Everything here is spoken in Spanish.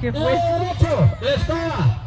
¿Qué fue? está.